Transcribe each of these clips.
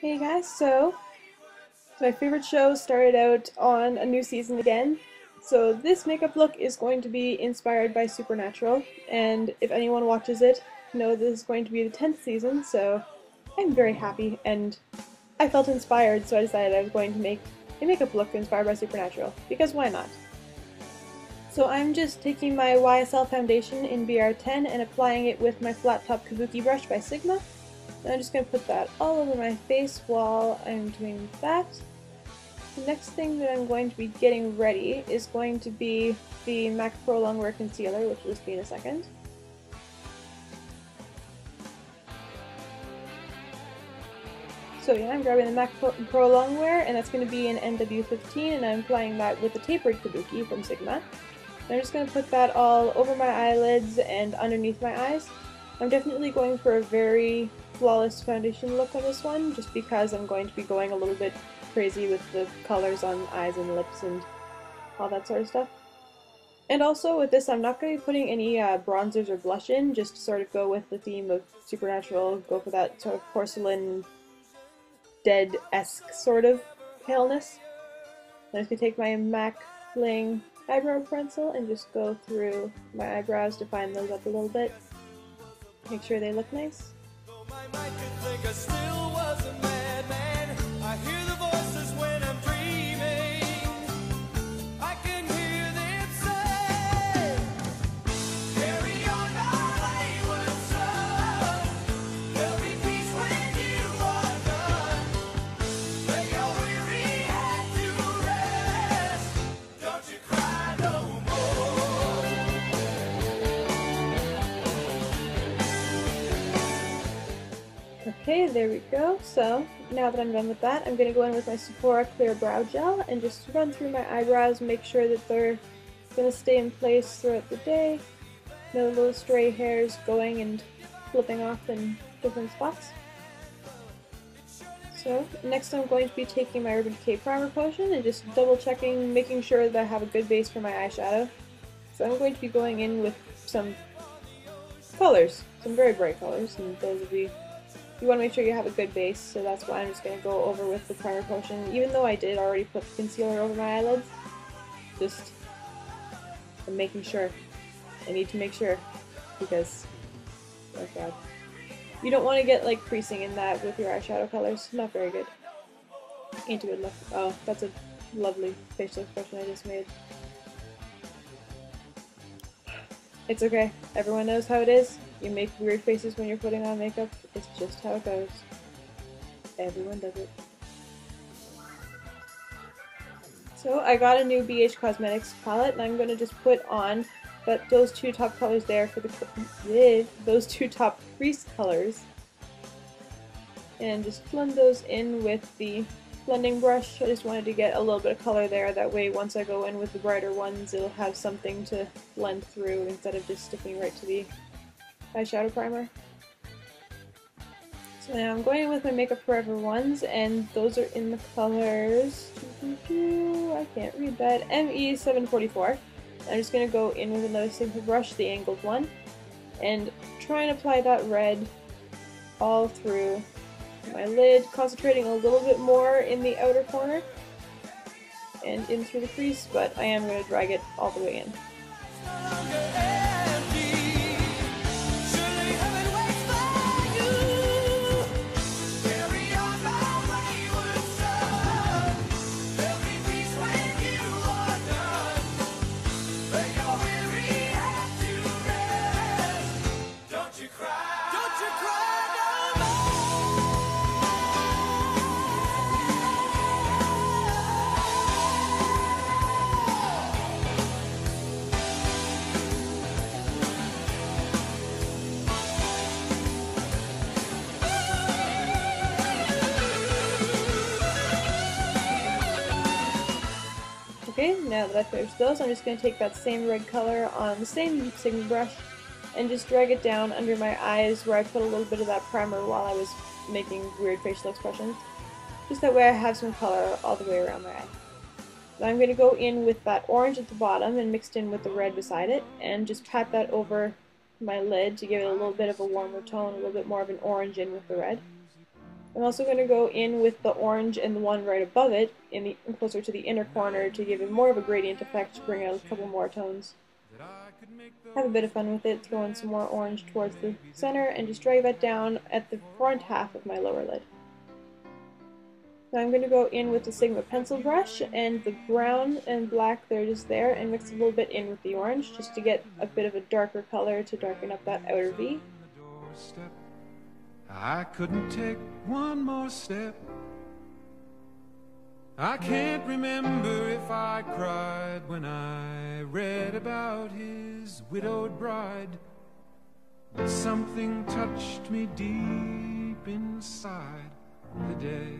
Hey guys, so my favorite show started out on a new season again. So this makeup look is going to be inspired by Supernatural, and if anyone watches it, know this is going to be the 10th season, so I'm very happy, and I felt inspired, so I decided I was going to make a makeup look inspired by Supernatural, because why not? So I'm just taking my YSL foundation in BR10 and applying it with my flat top kabuki brush by Sigma. And I'm just going to put that all over my face while I'm doing that. The next thing that I'm going to be getting ready is going to be the MAC Pro Longwear Concealer, which will just be in a second. So yeah, I'm grabbing the MAC Pro Longwear, and that's going to be in NW15, and I'm applying that with the tapered kabuki from Sigma. I'm just going to put that all over my eyelids and underneath my eyes. I'm definitely going for a very flawless foundation look on this one, just because I'm going to be going a little bit crazy with the colors on eyes and lips and all that sort of stuff. And also with this, I'm not going to be putting any uh, bronzers or blush in, just to sort of go with the theme of Supernatural, go for that sort of porcelain, dead-esque sort of paleness. I'm just going to take my MAC Fling eyebrow pencil and just go through my eyebrows, define those up a little bit. Make sure they look nice. My mind could think I still was a madman. I hear the Okay, there we go. So, now that I'm done with that, I'm going to go in with my Sephora Clear Brow Gel and just run through my eyebrows, make sure that they're going to stay in place throughout the day. No little stray hairs going and flipping off in different spots. So, next I'm going to be taking my Urban Decay Primer Potion and just double checking, making sure that I have a good base for my eyeshadow. So I'm going to be going in with some colors, some very bright colors, and those will be you want to make sure you have a good base, so that's why I'm just going to go over with the primer potion, even though I did already put concealer over my eyelids. Just, I'm making sure. I need to make sure, because, oh god. You don't want to get, like, creasing in that with your eyeshadow colors. Not very good. Ain't a good look. Oh, that's a lovely facial expression I just made. It's okay. Everyone knows how it is. You make weird faces when you're putting on makeup. It's just how it goes. Everyone does it. So I got a new BH Cosmetics palette and I'm going to just put on but those two top colors there for the yeah, those two top crease colors and just blend those in with the blending brush. I just wanted to get a little bit of color there, that way once I go in with the brighter ones it'll have something to blend through instead of just sticking right to the eyeshadow primer. So now I'm going in with my Makeup Forever ones, and those are in the colors, I can't read that, ME744. I'm just going to go in with another simple brush, the angled one, and try and apply that red all through my lid, concentrating a little bit more in the outer corner and in through the crease, but I am going to drag it all the way in. Okay, now that I've finished those, I'm just going to take that same red color on the same Sigma brush and just drag it down under my eyes where I put a little bit of that primer while I was making weird facial expressions. Just that way I have some color all the way around my eye. Now I'm going to go in with that orange at the bottom and mixed in with the red beside it and just pat that over my lid to give it a little bit of a warmer tone, a little bit more of an orange in with the red. I'm also going to go in with the orange and the one right above it, in the closer to the inner corner, to give it more of a gradient effect to bring out a couple more tones. Have a bit of fun with it, throw in some more orange towards the center, and just drag that down at the front half of my lower lid. Now I'm going to go in with the Sigma pencil brush and the brown and black that are just there and mix a little bit in with the orange just to get a bit of a darker color to darken up that outer V. I couldn't take one more step. I can't remember if I cried when I read about his widowed bride. But something touched me deep inside the day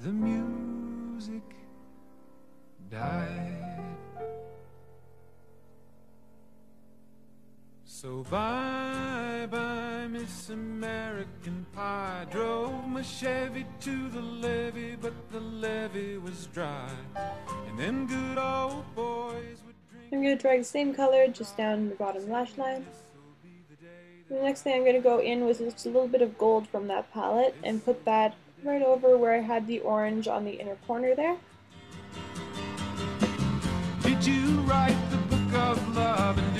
the music died. So bye Miss American Pie. Drove my Chevy to the levee, but the levee was dry. And them good old boys would drink. I'm going to drag the same color just down the bottom lash line. The next thing I'm going to go in with just a little bit of gold from that palette and put that right over where I had the orange on the inner corner there. Did you write the book of love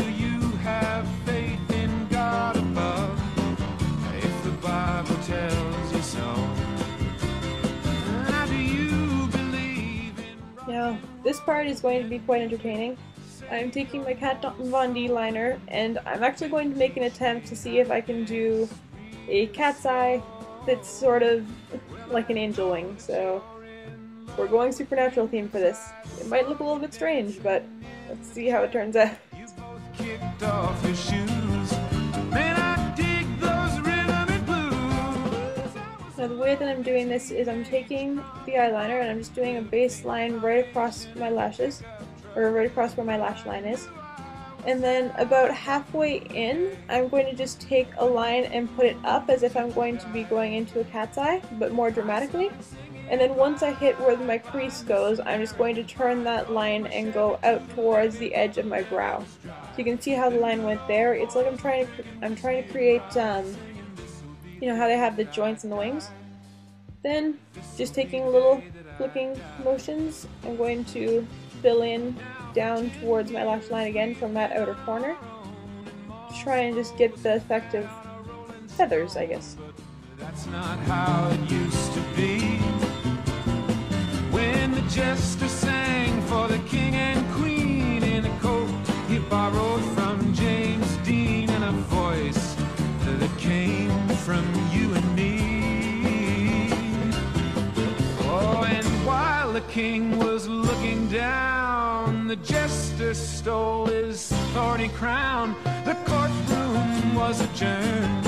this part is going to be quite entertaining. I'm taking my Kat Von D liner and I'm actually going to make an attempt to see if I can do a cat's eye that's sort of like an angel wing, so we're going supernatural theme for this. It might look a little bit strange, but let's see how it turns out. Now the way that I'm doing this is I'm taking the eyeliner and I'm just doing a base line right across my lashes, or right across where my lash line is. And then about halfway in, I'm going to just take a line and put it up as if I'm going to be going into a cat's eye, but more dramatically. And then once I hit where my crease goes, I'm just going to turn that line and go out towards the edge of my brow. So you can see how the line went there. It's like I'm trying to I'm trying to create um, you know how they have the joints in the wings. Then just taking little flicking motions, I'm going to fill in down towards my lash line again from that outer corner. Try and just get the effect of feathers, I guess. That's not how it used to be. When the jester sang for the king and queen from you and me. Oh, and while the king was looking down, the jester stole his thorny crown. The courtroom was adjourned.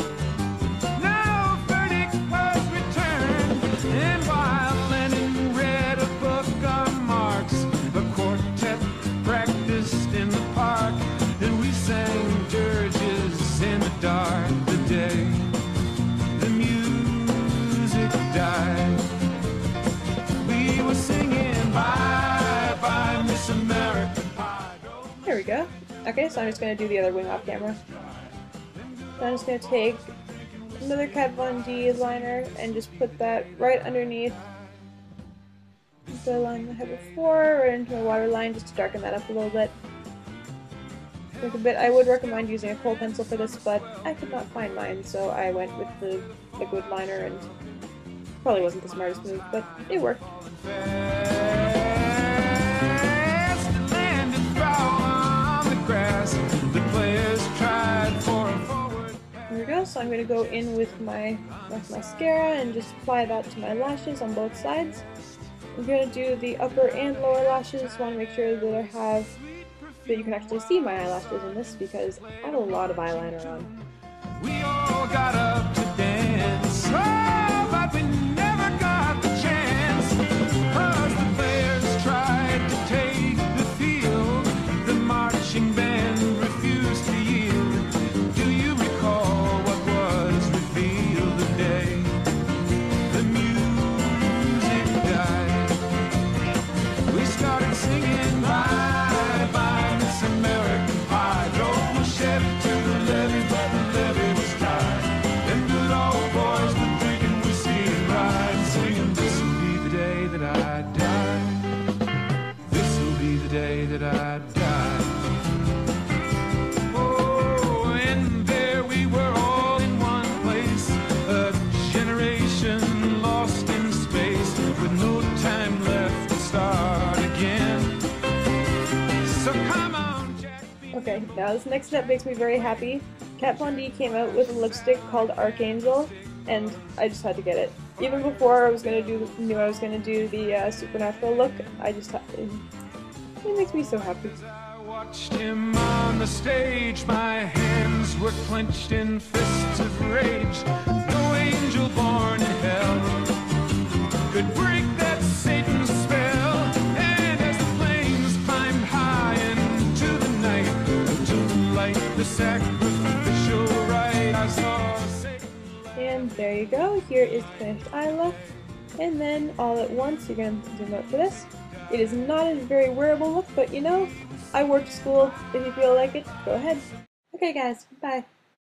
No verdict was returned. And while go. Okay, so I'm just gonna do the other wing off camera. So I'm just gonna take another Kat Von D liner and just put that right underneath the line I had before, right into my waterline, just to darken that up a little bit. Like a bit. I would recommend using a kohl pencil for this, but I could not find mine, so I went with the liquid liner, and probably wasn't the smartest move, but it worked. So I'm going to go in with my with mascara and just apply that to my lashes on both sides. I'm going to do the upper and lower lashes, want to make sure that I have, that you can actually see my eyelashes in this because I have a lot of eyeliner on. Now this next step makes me very happy. Kat Von D came out with a lipstick called Archangel, and I just had to get it. Even before I was gonna do, knew I was gonna do the uh, supernatural look, I just had, it, it makes me so happy. I watched him on the stage, my hands were clenched in fists of rage. No angel born in hell could break And there you go, here is finished look. And then all at once, you're going to zoom out for this. It is not a very wearable look, but you know, I work to school. If you feel like it, go ahead. Okay guys, bye.